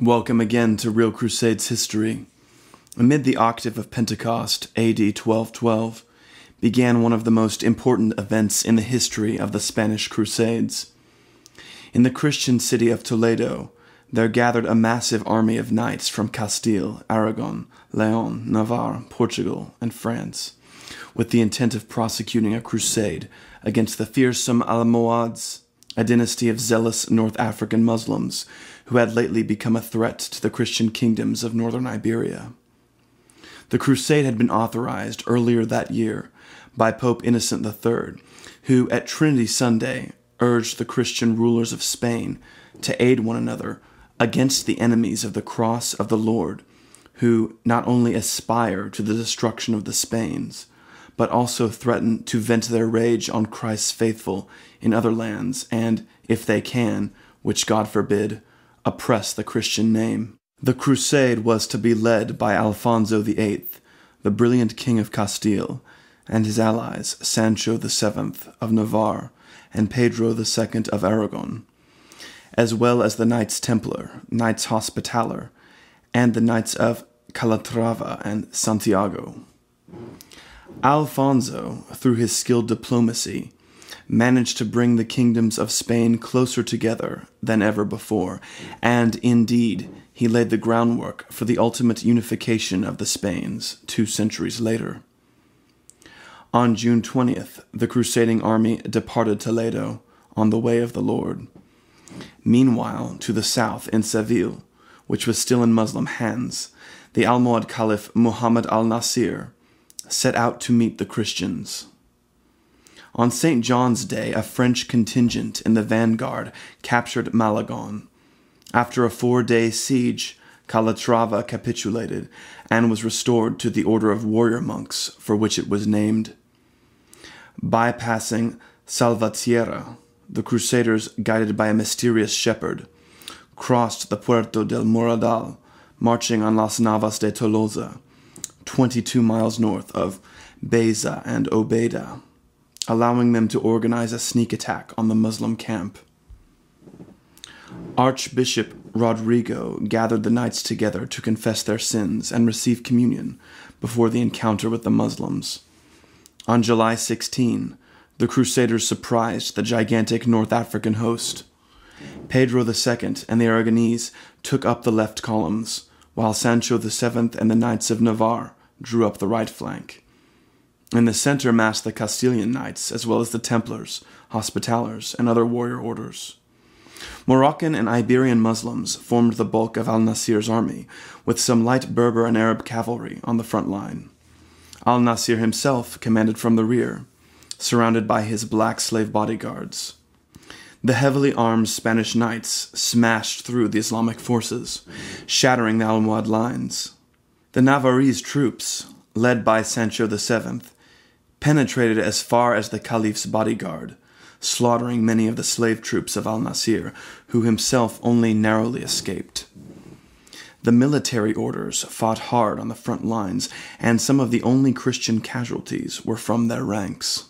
Welcome again to Real Crusades history. Amid the octave of Pentecost, AD 1212, began one of the most important events in the history of the Spanish Crusades. In the Christian city of Toledo, there gathered a massive army of knights from Castile, Aragon, Leon, Navarre, Portugal, and France, with the intent of prosecuting a crusade against the fearsome Almohads, a dynasty of zealous North African Muslims who had lately become a threat to the Christian kingdoms of northern Iberia. The crusade had been authorized earlier that year by Pope Innocent III, who at Trinity Sunday urged the Christian rulers of Spain to aid one another against the enemies of the cross of the Lord, who not only aspire to the destruction of the Spains, but also threaten to vent their rage on Christ's faithful in other lands and, if they can, which God forbid, oppress the Christian name. The crusade was to be led by Alfonso VIII, the brilliant king of Castile, and his allies Sancho VII of Navarre and Pedro II of Aragon, as well as the Knights Templar, Knights Hospitaller, and the Knights of Calatrava and Santiago. Alfonso, through his skilled diplomacy, managed to bring the kingdoms of Spain closer together than ever before, and indeed, he laid the groundwork for the ultimate unification of the Spains two centuries later. On June 20th, the crusading army departed Toledo on the way of the Lord. Meanwhile, to the south in Seville, which was still in Muslim hands, the Almohad Caliph Muhammad al Nasir set out to meet the Christians. On St. John's Day, a French contingent in the vanguard captured Malagon. After a four day siege, Calatrava capitulated and was restored to the order of warrior monks for which it was named. Bypassing Salvatierra, the Crusaders, guided by a mysterious shepherd, crossed the Puerto del Muradal, marching on Las Navas de Tolosa, 22 miles north of Baeza and Úbeda allowing them to organize a sneak attack on the Muslim camp. Archbishop Rodrigo gathered the knights together to confess their sins and receive communion before the encounter with the Muslims. On July 16, the Crusaders surprised the gigantic North African host. Pedro II and the Aragonese took up the left columns, while Sancho VII and the Knights of Navarre drew up the right flank. In the center massed the Castilian knights, as well as the Templars, Hospitallers, and other warrior orders. Moroccan and Iberian Muslims formed the bulk of al Nasir's army, with some light Berber and Arab cavalry on the front line. Al Nasir himself commanded from the rear, surrounded by his black slave bodyguards. The heavily armed Spanish knights smashed through the Islamic forces, shattering the Almohad lines. The Navarrese troops, led by Sancho VII, penetrated as far as the Caliph's bodyguard, slaughtering many of the slave troops of al Nasir, who himself only narrowly escaped. The military orders fought hard on the front lines, and some of the only Christian casualties were from their ranks.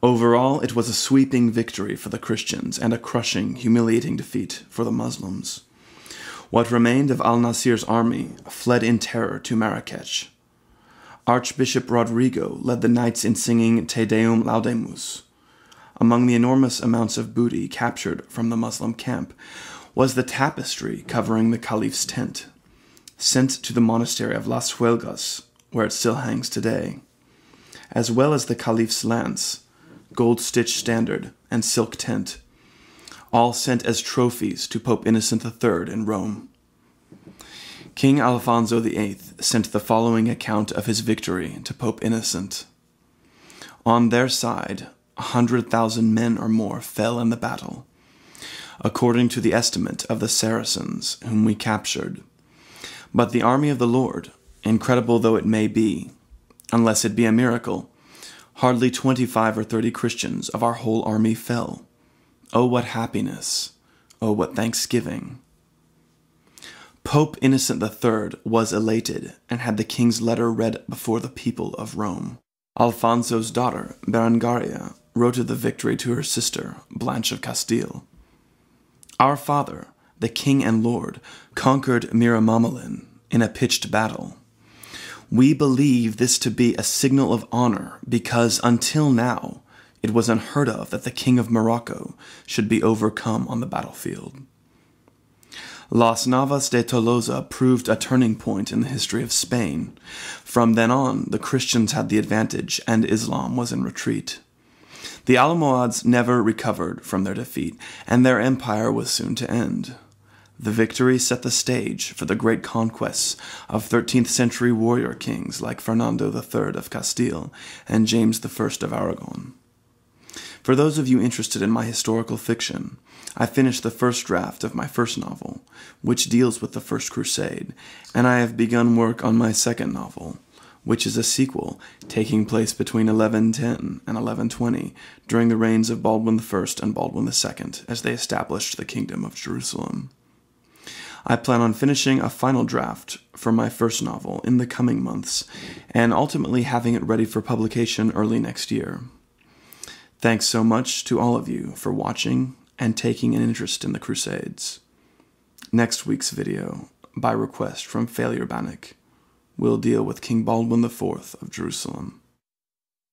Overall, it was a sweeping victory for the Christians and a crushing, humiliating defeat for the Muslims. What remained of al Nasir's army fled in terror to Marrakech. Archbishop Rodrigo led the knights in singing Te Deum Laudamus. Among the enormous amounts of booty captured from the Muslim camp was the tapestry covering the caliph's tent, sent to the monastery of Las Huelgas, where it still hangs today, as well as the caliph's lance, gold stitched standard, and silk tent, all sent as trophies to Pope Innocent III in Rome. King Alfonso VIII sent the following account of his victory to Pope Innocent. On their side, a hundred thousand men or more fell in the battle, according to the estimate of the Saracens whom we captured. But the army of the Lord, incredible though it may be, unless it be a miracle, hardly twenty five or thirty Christians of our whole army fell. Oh, what happiness! Oh, what thanksgiving! Pope Innocent III was elated and had the king's letter read before the people of Rome. Alfonso's daughter, Berengaria, wrote of the victory to her sister, Blanche of Castile. Our father, the king and lord, conquered Miramomelin in a pitched battle. We believe this to be a signal of honor because until now it was unheard of that the king of Morocco should be overcome on the battlefield. Las Navas de Tolosa proved a turning point in the history of Spain. From then on, the Christians had the advantage and Islam was in retreat. The Almohads never recovered from their defeat, and their empire was soon to end. The victory set the stage for the great conquests of 13th century warrior kings like Fernando III of Castile and James I of Aragon. For those of you interested in my historical fiction, I finished the first draft of my first novel, which deals with the First Crusade, and I have begun work on my second novel, which is a sequel taking place between 1110 and 1120 during the reigns of Baldwin I and Baldwin II as they established the Kingdom of Jerusalem. I plan on finishing a final draft for my first novel in the coming months and ultimately having it ready for publication early next year. Thanks so much to all of you for watching and taking an interest in the Crusades. Next week's video, by request from Failure Bannock, will deal with King Baldwin IV of Jerusalem.